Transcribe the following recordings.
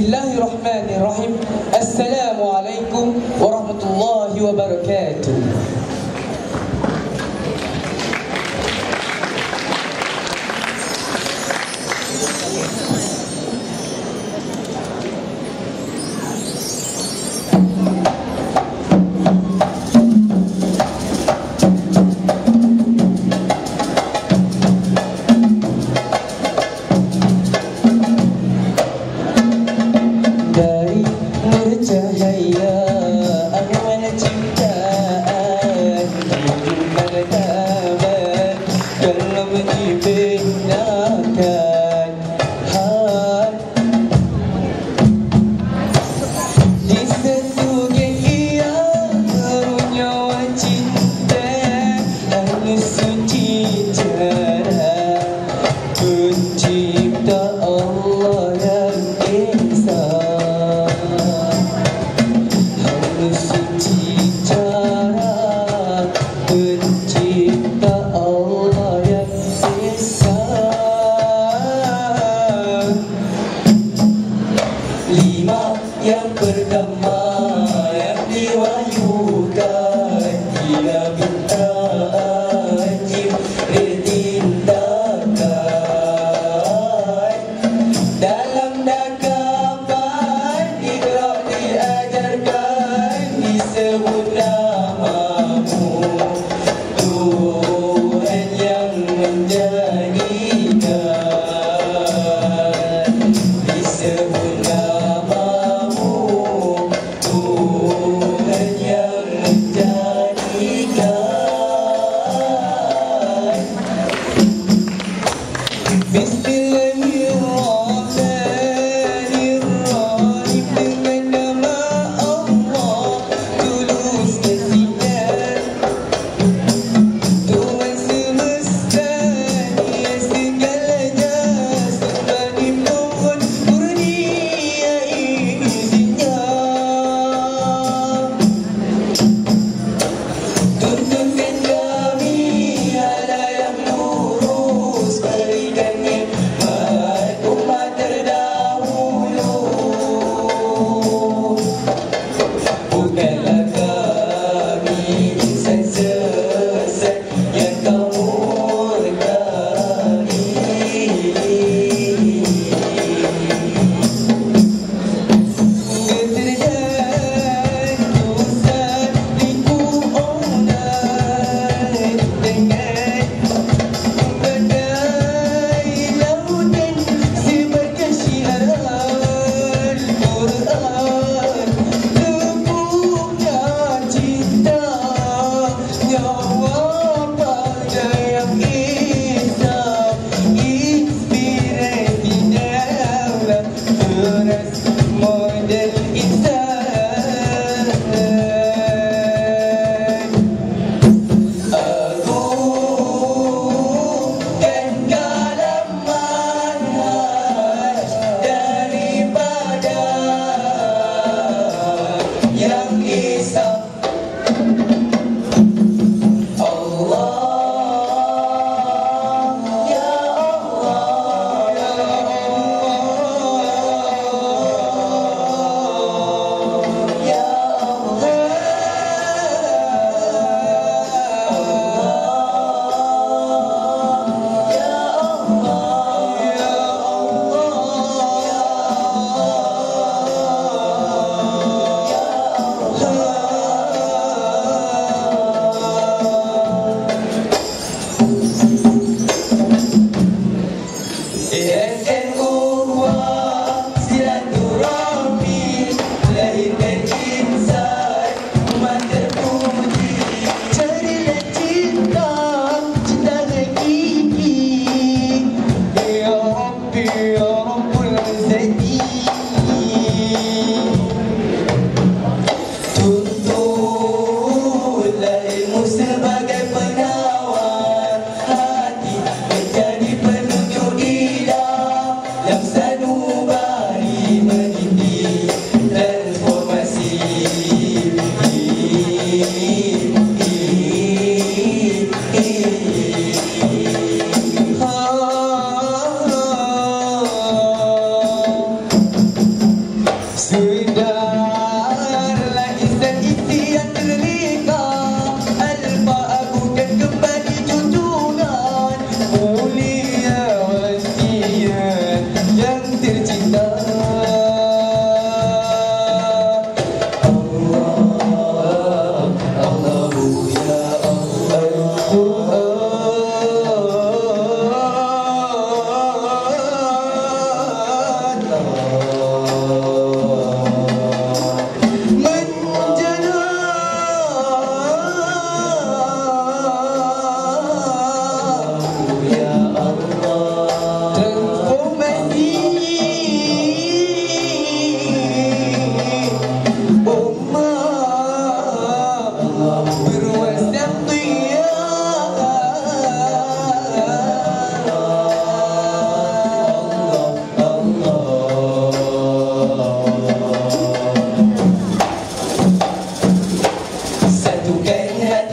الله الرحمن الرحيم. السلام yang pertama yang diwahyukan can't have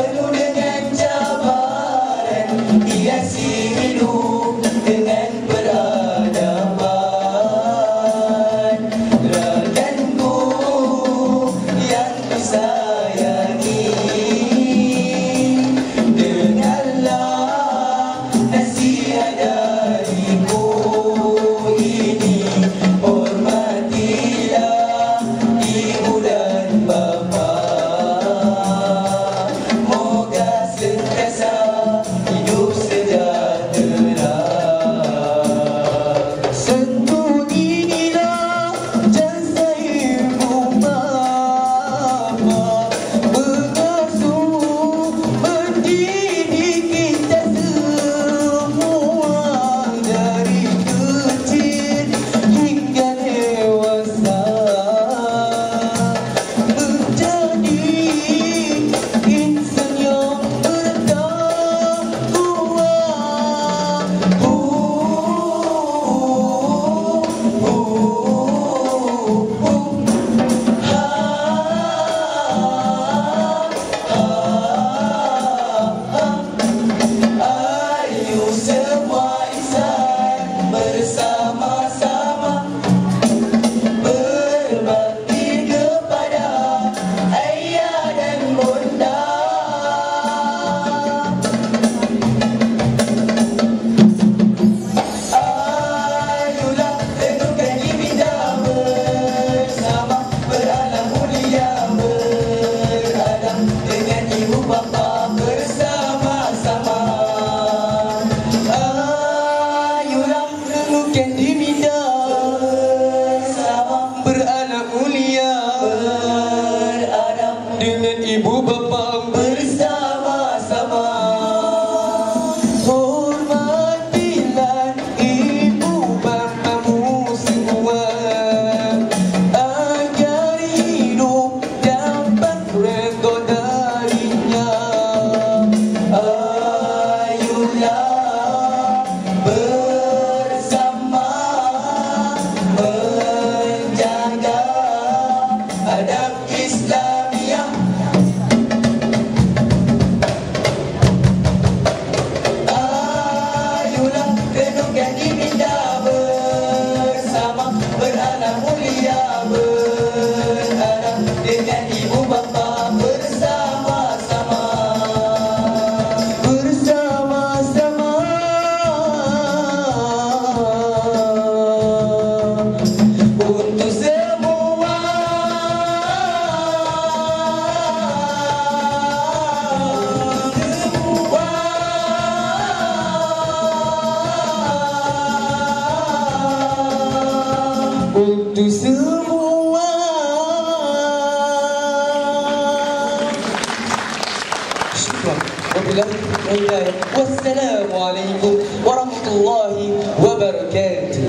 Hallelujah. Can you الله والسلام عليكم ورحمة الله وبركاته.